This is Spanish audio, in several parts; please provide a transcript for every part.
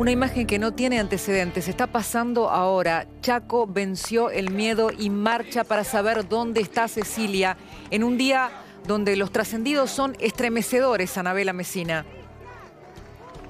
Una imagen que no tiene antecedentes. Está pasando ahora. Chaco venció el miedo y marcha para saber dónde está Cecilia en un día donde los trascendidos son estremecedores, Anabela Mesina.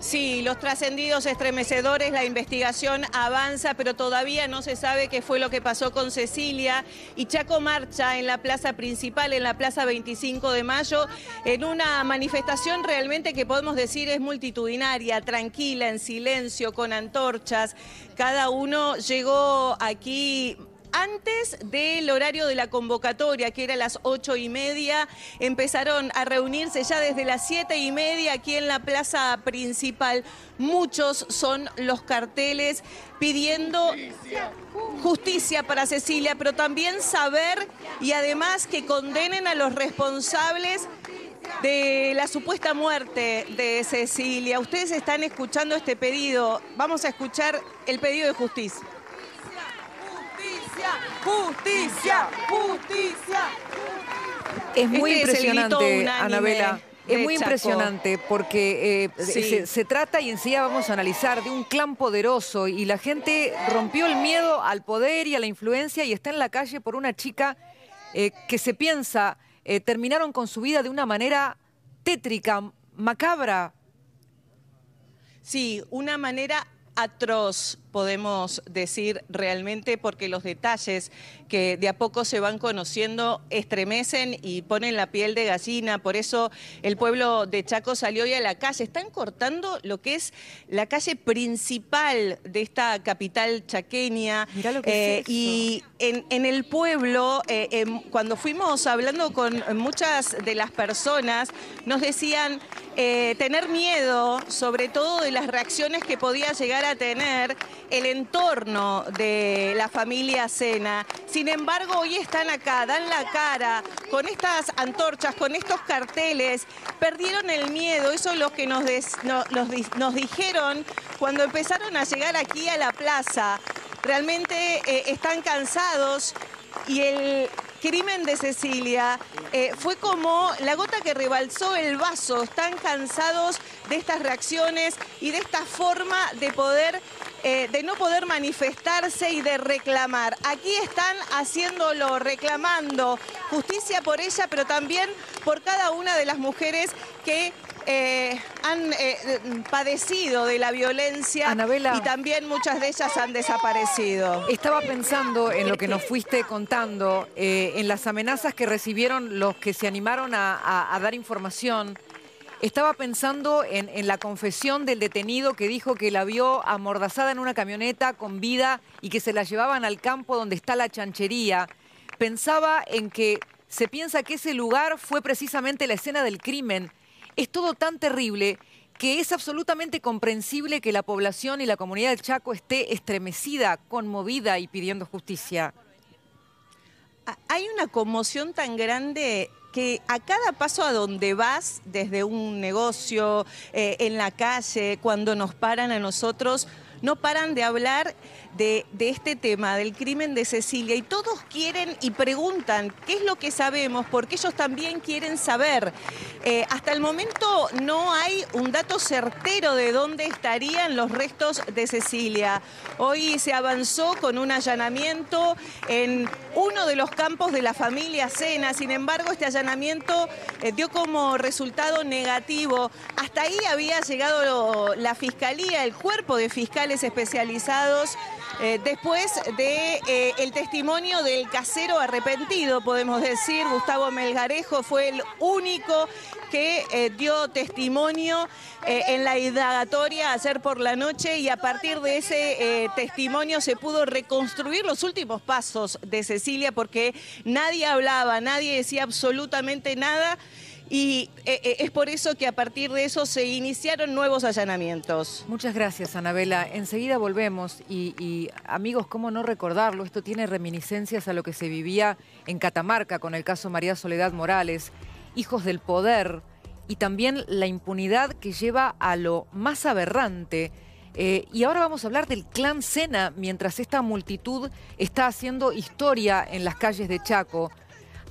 Sí, los trascendidos estremecedores, la investigación avanza, pero todavía no se sabe qué fue lo que pasó con Cecilia. Y Chaco marcha en la plaza principal, en la plaza 25 de mayo, en una manifestación realmente que podemos decir es multitudinaria, tranquila, en silencio, con antorchas. Cada uno llegó aquí antes del horario de la convocatoria, que era las ocho y media, empezaron a reunirse ya desde las siete y media aquí en la plaza principal. Muchos son los carteles pidiendo justicia, para Cecilia, pero también saber y además que condenen a los responsables de la supuesta muerte de Cecilia. Ustedes están escuchando este pedido. Vamos a escuchar el pedido de justicia justicia, justicia. Es muy este impresionante, Anabela. Es muy impresionante porque eh, se, trata, y enseguida vamos a analizar, de un clan poderoso y la gente rompió el miedo al poder y a la influencia y está en la calle por una chica eh, que se piensa eh, terminaron con su vida de una manera tétrica, macabra. Sí, una manera atroz, podemos decir realmente, porque los detalles que de a poco se van conociendo estremecen y ponen la piel de gallina. Por eso el pueblo de Chaco salió hoy a la calle. Están cortando lo que es la calle principal de esta capital chaqueña. lo que eh, Y en, el pueblo, eh, em, cuando fuimos hablando con muchas de las personas, nos decían eh, tener miedo, sobre todo de las reacciones que podía llegar a tener el entorno de la familia Sena. Sin embargo, hoy están acá, dan la cara con estas antorchas, con estos carteles, perdieron el miedo, eso es lo que nos, nos dijeron cuando empezaron a llegar aquí a la plaza. Realmente eh, están cansados y el crimen de Cecilia eh, fue como la gota que rebalsó el vaso. Están cansados de estas reacciones y de esta forma de poder, eh, de no poder manifestarse y de reclamar. Aquí están haciéndolo, reclamando justicia por ella, pero también por cada una de las mujeres que eh, han eh, padecido de la violencia y también muchas de ellas han desaparecido. Estaba pensando en lo que nos fuiste contando, eh, en las amenazas que recibieron los que se animaron a, dar información. Estaba pensando en, la confesión del detenido que dijo que la vio amordazada en una camioneta con vida y que se la llevaban al campo donde está la chanchería. Pensaba en que se piensa que ese lugar fue precisamente la escena del crimen es todo tan terrible que es absolutamente comprensible que la población y la comunidad del Chaco esté estremecida, conmovida y pidiendo justicia. Hay una conmoción tan grande que a cada paso a donde vas, desde un negocio, eh, en la calle, cuando nos paran a nosotros, no paran de hablar de, este tema, del crimen de Cecilia, y todos quieren y preguntan qué es lo que sabemos, porque ellos también quieren saber. Eh, hasta el momento no hay un dato certero de dónde estarían los restos de Cecilia. Hoy se avanzó con un allanamiento en uno de los campos de la familia Sena, sin embargo este allanamiento eh, dio como resultado negativo. Hasta ahí había llegado la fiscalía, el cuerpo de fiscales especializados eh, después de eh, testimonio del casero arrepentido, podemos decir, Gustavo Melgarejo fue el único que dio testimonio en la indagatoria ayer por la noche y a partir de ese testimonio se pudo reconstruir los últimos pasos de Cecilia porque nadie hablaba, nadie decía absolutamente nada y eh, eh, es por eso que a partir de eso se iniciaron nuevos allanamientos. Muchas gracias, Anabela. Enseguida volvemos y, amigos, ¿cómo no recordarlo? Esto tiene reminiscencias a lo que se vivía en Catamarca con el caso María Soledad Morales, hijos del poder y también la impunidad que lleva a lo más aberrante. Eh, y ahora vamos a hablar del clan Sena, mientras esta multitud está haciendo historia en las calles de Chaco.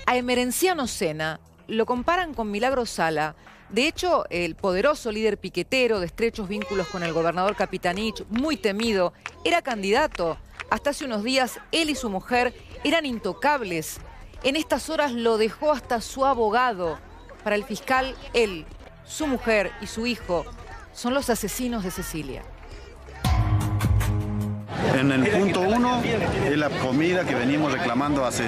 A Emerenciano Sena lo comparan con Milagro Sala, De hecho, el poderoso líder piquetero de estrechos vínculos con el gobernador Capitanich, muy temido, era candidato. Hasta hace unos días, él y su mujer eran intocables. En estas horas lo dejó hasta su abogado. Para el fiscal, él, su mujer y su hijo son los asesinos de Cecilia. En el punto uno es la comida que venimos reclamando hace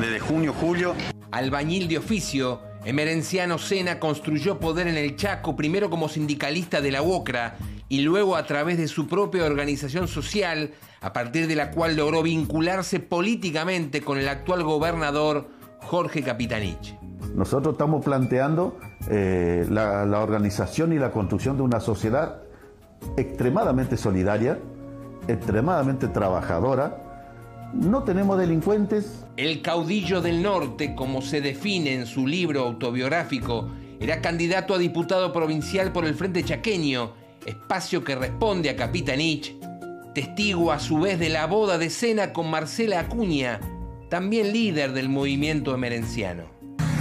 desde junio, julio. Albañil de oficio, Emerenciano Sena construyó poder en el Chaco primero como sindicalista de la UOCRA y luego a través de su propia organización social, a partir de la cual logró vincularse políticamente con el actual gobernador Jorge Capitanich. Nosotros estamos planteando eh, la, la organización y la construcción de una sociedad extremadamente solidaria, extremadamente trabajadora. No tenemos delincuentes. El caudillo del norte, como se define en su libro autobiográfico, era candidato a diputado provincial por el Frente Chaqueño, espacio que responde a Capitanich, testigo a su vez de la boda de cena con Marcela Acuña, también líder del movimiento emerenciano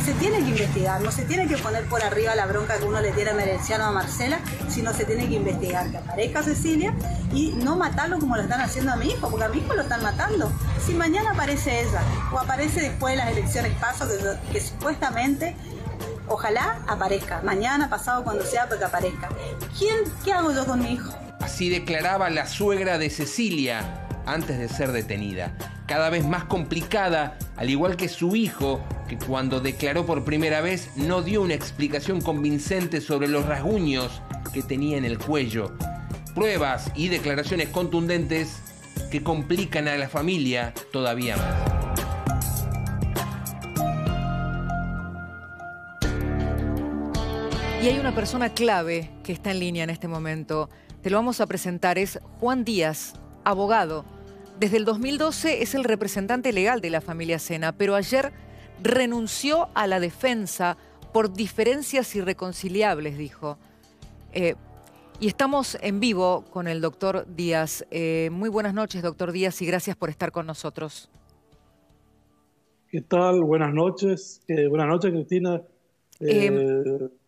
se tiene que investigar, no se tiene que poner por arriba la bronca que uno le tiene a Merenciano a Marcela, sino se tiene que investigar que aparezca Cecilia y no matarlo como lo están haciendo a mi hijo, porque a mi hijo lo están matando. Si mañana aparece ella o aparece después de las elecciones paso, que, supuestamente ojalá aparezca, mañana, pasado, cuando sea, porque aparezca. ¿Quién, ¿Qué hago yo con mi hijo? Así declaraba la suegra de Cecilia antes de ser detenida, cada vez más complicada, al igual que su hijo, que cuando declaró por primera vez no dio una explicación convincente sobre los rasguños que tenía en el cuello. Pruebas y declaraciones contundentes que complican a la familia todavía más. Y hay una persona clave que está en línea en este momento. Te lo vamos a presentar. Es Juan Díaz, abogado. Desde el 2012 es el representante legal de la familia Sena, pero ayer renunció a la defensa por diferencias irreconciliables, dijo. Eh, y estamos en vivo con el doctor Díaz. Eh, muy buenas noches, doctor Díaz, y gracias por estar con nosotros. ¿Qué tal? Buenas noches. Eh, buenas noches, Cristina.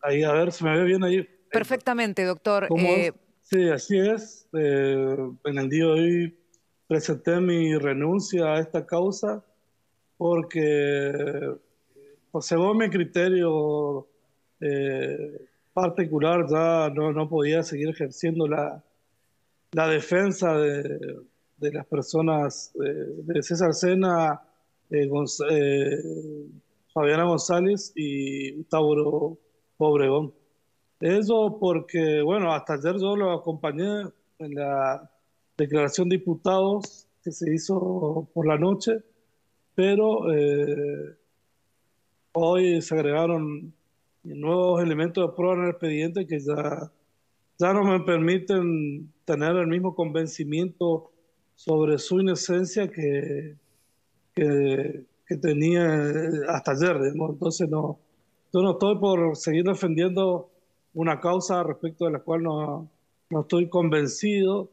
ahí, a ver, ¿se me ve bien ahí? Perfectamente, doctor. Sí, así es. en el día de hoy presenté mi renuncia a esta causa porque, pues, según mi criterio eh, particular, ya no, no, podía seguir ejerciendo la, la defensa de, de, las personas de César Sena, eh, eh, Fabiana González y Gustavo Obregón. Eso porque, bueno, hasta ayer yo lo acompañé en la declaración de diputados que se hizo por la noche pero eh, hoy se agregaron nuevos elementos de prueba en el expediente que ya, ya no me permiten tener el mismo convencimiento sobre su inocencia que, que, tenía hasta ayer. Entonces, no, yo no estoy por seguir defendiendo una causa respecto de la cual no, no estoy convencido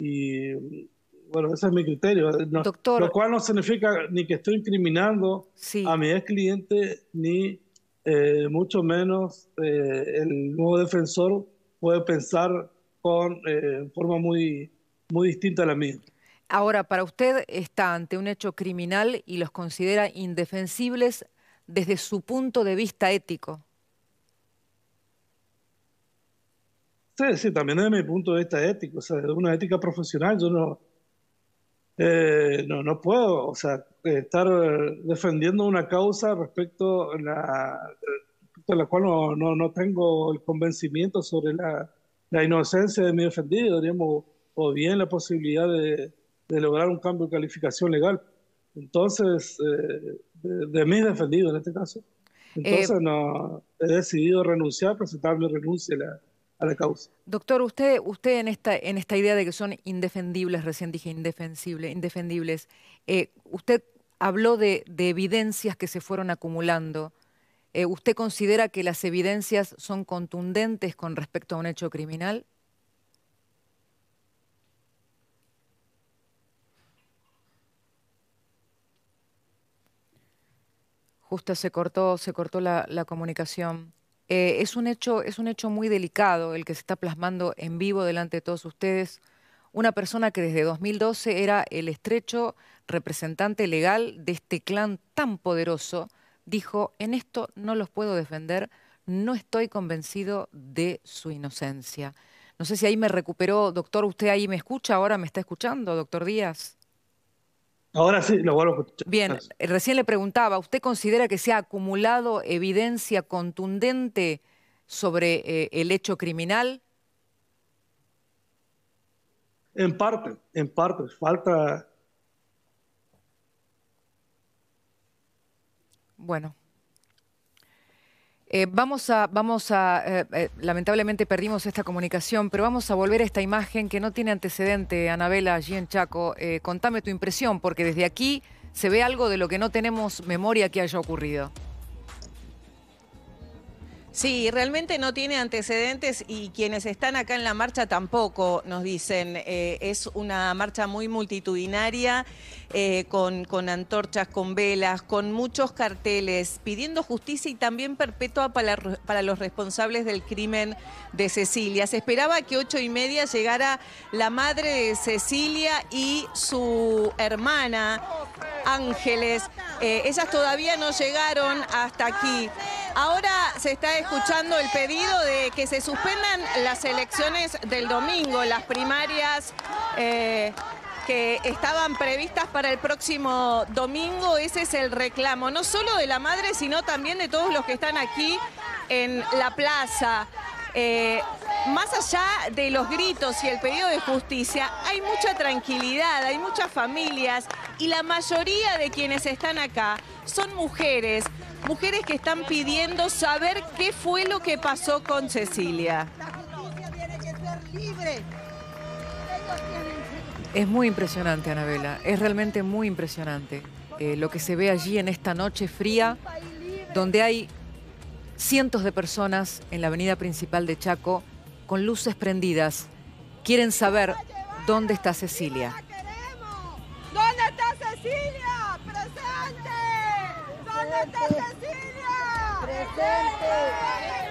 y bueno, ese es mi criterio. lo cual no significa ni que estoy incriminando a mi ex cliente, ni eh, mucho menos eh, el nuevo defensor puede pensar con eh, forma muy, muy distinta a la mía. Ahora, para usted está ante un hecho criminal y los considera indefensibles desde su punto de vista ético. Sí, sí, también desde mi punto de vista ético, o sea, de una ética profesional, yo no, eh, no, no puedo, o sea, estar defendiendo una causa respecto a la, la cual no, no, tengo el convencimiento sobre la, la, inocencia de mi defendido, digamos, o bien la posibilidad de, de lograr un cambio de calificación legal. Entonces, eh, de, mi defendido en este caso. Entonces, eh, no, he decidido renunciar, presentar mi renuncia a la, Doctor, usted, usted en esta, en esta idea de que son indefendibles, recién dije indefensible, indefendibles, eh, usted habló de, evidencias que se fueron acumulando. Eh, ¿Usted considera que las evidencias son contundentes con respecto a un hecho criminal? Justo se cortó, se cortó la comunicación. Eh, es, un hecho, es un hecho muy delicado el que se está plasmando en vivo delante de todos ustedes. Una persona que desde 2012 era el estrecho representante legal de este clan tan poderoso, dijo, en esto no los puedo defender, no estoy convencido de su inocencia. No sé si ahí me recuperó, doctor, ¿usted ahí me escucha? ¿Ahora me está escuchando, doctor Díaz? Ahora sí, lo vuelvo a escuchar. Bien, recién le preguntaba, ¿usted considera que se ha acumulado evidencia contundente sobre eh, el hecho criminal? En parte, en parte. Falta. Bueno, eh, vamos a, vamos a eh, eh, lamentablemente perdimos esta comunicación, pero vamos a volver a esta imagen que no tiene antecedente, Anabela, allí en Chaco. contame tu impresión, porque desde aquí se ve algo de lo que no tenemos memoria que haya ocurrido. Sí, realmente no tiene antecedentes y quienes están acá en la marcha tampoco nos dicen. Eh, es una marcha muy multitudinaria, eh, con, con, antorchas, con velas, con muchos carteles, pidiendo justicia y también perpetua para, para, los responsables del crimen de Cecilia. Se esperaba que ocho y media llegara la madre de Cecilia y su hermana, Ángeles. Eh, ellas todavía no llegaron hasta aquí. Ahora se está escuchando el pedido de que se suspendan las elecciones del domingo, las primarias eh, que estaban previstas para el próximo domingo. Ese es el reclamo, no solo de la madre, sino también de todos los que están aquí en la plaza. Eh, más allá de los gritos y el pedido de justicia, hay mucha tranquilidad, hay muchas familias y la mayoría de quienes están acá son mujeres, mujeres que están pidiendo saber qué fue lo que pasó con Cecilia. Es muy impresionante, Anabela, es realmente muy impresionante eh, lo que se ve allí en esta noche fría, donde hay cientos de personas en la avenida principal de Chaco con luces prendidas. Quieren saber dónde está Cecilia. ¿Dónde está Cecilia? ¡Presente! ¿Dónde está Cecilia? ¡Presente!